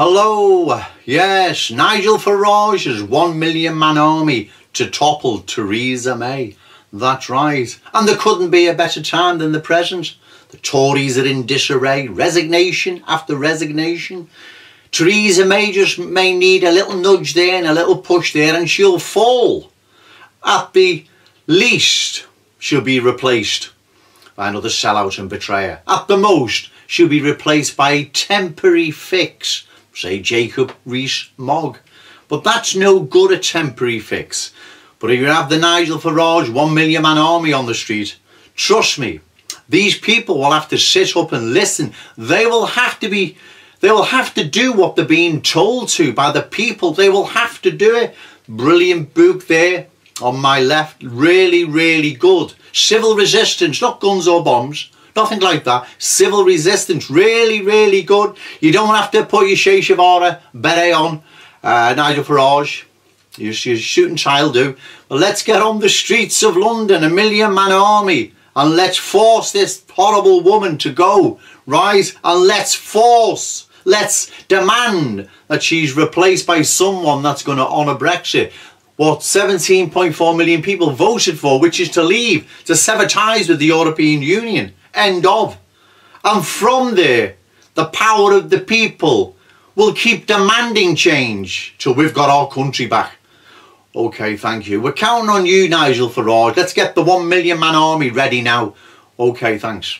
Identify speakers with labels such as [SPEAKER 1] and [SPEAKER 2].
[SPEAKER 1] Hello, yes, Nigel Farage's one million man army to topple Theresa May. That's right. And there couldn't be a better time than the present. The Tories are in disarray, resignation after resignation. Theresa May just may need a little nudge there and a little push there and she'll fall. At the least, she'll be replaced by another sellout and betrayer. At the most, she'll be replaced by a temporary fix say Jacob Rees-Mogg. But that's no good a temporary fix. But if you have the Nigel Farage one million man army on the street, trust me, these people will have to sit up and listen. They will have to be, they will have to do what they're being told to by the people. They will have to do it. Brilliant book there on my left. Really, really good. Civil resistance, not guns or bombs. Nothing like that. Civil resistance, really, really good. You don't have to put your Che Guevara beret on. Uh, Nigel Farage, your, your shooting child do. But let's get on the streets of London, a million man army, and let's force this horrible woman to go, right? And let's force, let's demand that she's replaced by someone that's going to honour Brexit what 17.4 million people voted for, which is to leave, to sever ties with the European Union. End of. And from there, the power of the people will keep demanding change till we've got our country back. Okay, thank you. We're counting on you, Nigel Farage. Let's get the one million man army ready now. Okay, thanks.